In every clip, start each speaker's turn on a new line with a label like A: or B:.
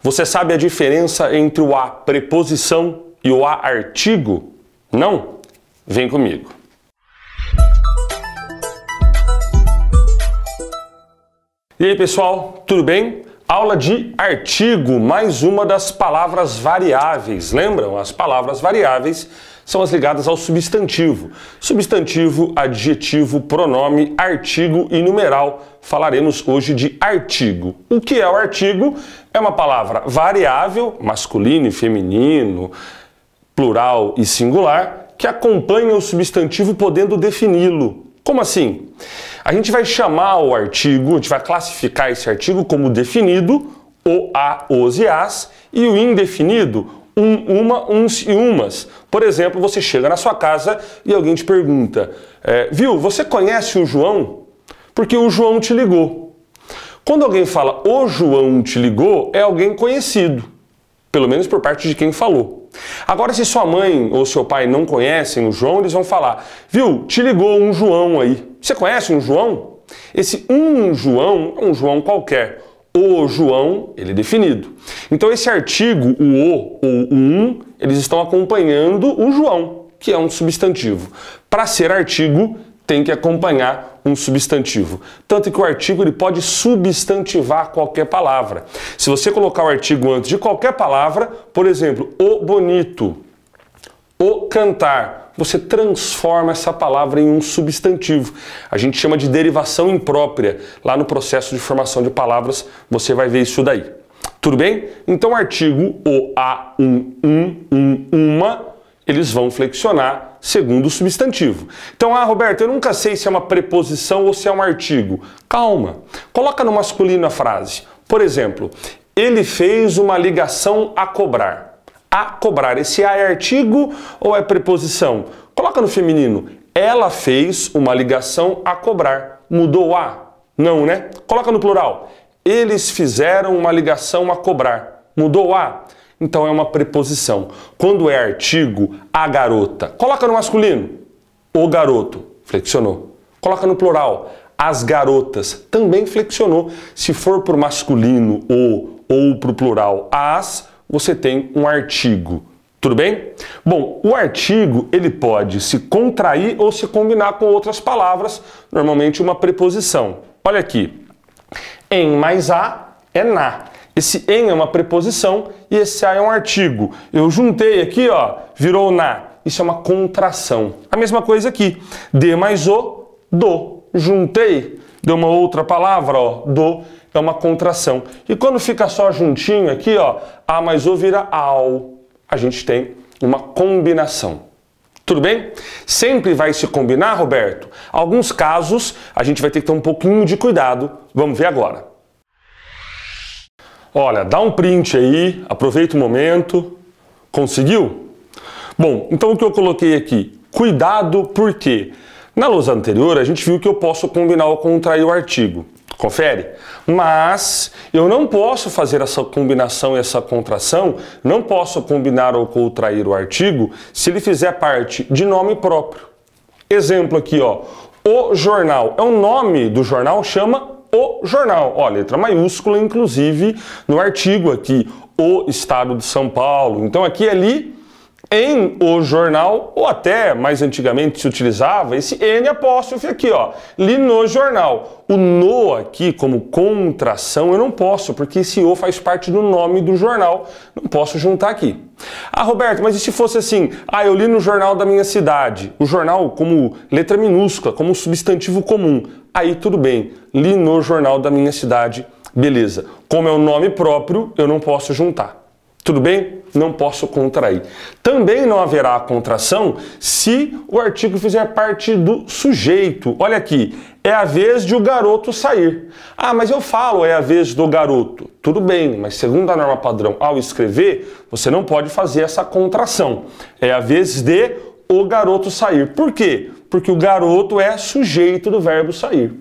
A: Você sabe a diferença entre o a preposição e o a artigo? Não? Vem comigo. E aí, pessoal, tudo bem? Aula de artigo, mais uma das palavras variáveis. Lembram? As palavras variáveis são as ligadas ao substantivo. Substantivo, adjetivo, pronome, artigo e numeral. Falaremos hoje de artigo. O que é o artigo? É uma palavra variável, masculino e feminino, plural e singular, que acompanha o substantivo podendo defini-lo. Como assim? A gente vai chamar o artigo, a gente vai classificar esse artigo como definido, o, a, os e as, e o indefinido, um, uma, uns e umas. Por exemplo, você chega na sua casa e alguém te pergunta: é, Viu, você conhece o João? Porque o João te ligou. Quando alguém fala o João te ligou, é alguém conhecido, pelo menos por parte de quem falou. Agora, se sua mãe ou seu pai não conhecem o João, eles vão falar: Viu, te ligou um João aí. Você conhece um João? Esse um João é um João qualquer o João, ele é definido. Então esse artigo, o o ou um, eles estão acompanhando o João, que é um substantivo. Para ser artigo, tem que acompanhar um substantivo. Tanto que o artigo ele pode substantivar qualquer palavra. Se você colocar o artigo antes de qualquer palavra, por exemplo, o bonito, o cantar, você transforma essa palavra em um substantivo. A gente chama de derivação imprópria. Lá no processo de formação de palavras, você vai ver isso daí. Tudo bem? Então, artigo o, a, um, um, um, uma, eles vão flexionar segundo o substantivo. Então, ah, Roberto, eu nunca sei se é uma preposição ou se é um artigo. Calma. Coloca no masculino a frase. Por exemplo, ele fez uma ligação a cobrar a cobrar. Esse a é artigo ou é preposição? Coloca no feminino. Ela fez uma ligação a cobrar. Mudou a? Não, né? Coloca no plural. Eles fizeram uma ligação a cobrar. Mudou a? Então é uma preposição. Quando é artigo, a garota. Coloca no masculino. O garoto. Flexionou. Coloca no plural. As garotas. Também flexionou. Se for para o masculino o ou para o plural as, você tem um artigo. Tudo bem? Bom, o artigo ele pode se contrair ou se combinar com outras palavras, normalmente uma preposição. Olha aqui, em mais a é na. Esse em é uma preposição e esse a é um artigo. Eu juntei aqui, ó, virou na. Isso é uma contração. A mesma coisa aqui. De mais o, do. Juntei, deu uma outra palavra, ó, do é uma contração. E quando fica só juntinho aqui, ó, A mais O vira AU. A gente tem uma combinação. Tudo bem? Sempre vai se combinar, Roberto? Alguns casos a gente vai ter que ter um pouquinho de cuidado. Vamos ver agora. Olha, dá um print aí, aproveita o momento. Conseguiu? Bom, então o que eu coloquei aqui? Cuidado porque na lousa anterior a gente viu que eu posso combinar ou contrair o artigo. Confere? Mas eu não posso fazer essa combinação e essa contração, não posso combinar ou contrair o artigo se ele fizer parte de nome próprio. Exemplo aqui, ó. O jornal. É o nome do jornal, chama o jornal. Ó, letra maiúscula, inclusive, no artigo aqui. O Estado de São Paulo. Então aqui é ali em o jornal, ou até mais antigamente se utilizava esse N apóstrofe aqui, ó, li no jornal. O no aqui, como contração, eu não posso, porque esse o faz parte do nome do jornal, não posso juntar aqui. Ah, Roberto, mas e se fosse assim? Ah, eu li no jornal da minha cidade. O jornal como letra minúscula, como substantivo comum. Aí tudo bem, li no jornal da minha cidade, beleza. Como é o nome próprio, eu não posso juntar. Tudo bem? Não posso contrair. Também não haverá contração se o artigo fizer parte do sujeito. Olha aqui, é a vez de o garoto sair. Ah, mas eu falo é a vez do garoto. Tudo bem, mas segundo a norma padrão, ao escrever, você não pode fazer essa contração. É a vez de o garoto sair. Por quê? Porque o garoto é sujeito do verbo sair.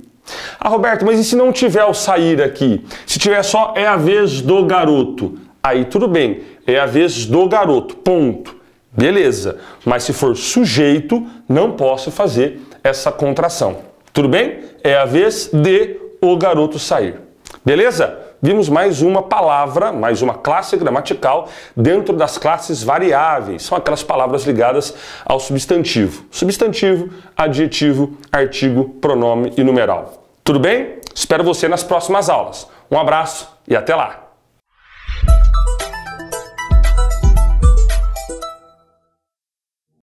A: Ah, Roberto, mas e se não tiver o sair aqui? Se tiver só é a vez do garoto? Aí tudo bem, é a vez do garoto, ponto. Beleza, mas se for sujeito, não posso fazer essa contração. Tudo bem? É a vez de o garoto sair. Beleza? vimos mais uma palavra, mais uma classe gramatical dentro das classes variáveis. São aquelas palavras ligadas ao substantivo. Substantivo, adjetivo, artigo, pronome e numeral. Tudo bem? Espero você nas próximas aulas. Um abraço e até lá!